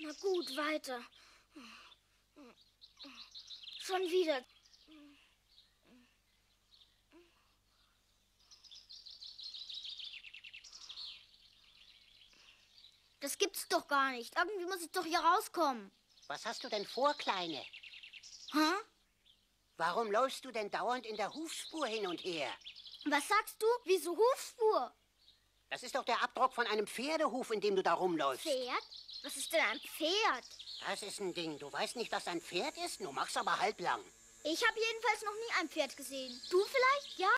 Na gut, weiter. Schon wieder. Das gibt's doch gar nicht. Irgendwie muss ich doch hier rauskommen. Was hast du denn vor, Kleine? Hä? Warum läufst du denn dauernd in der Hufspur hin und her? Was sagst du? Wieso Hufspur? Das ist doch der Abdruck von einem Pferdehuf, in dem du da rumläufst. Pferd? Was ist denn ein Pferd? Das ist ein Ding. Du weißt nicht, was ein Pferd ist? Du machst aber halblang. Ich habe jedenfalls noch nie ein Pferd gesehen. Du vielleicht? Ja?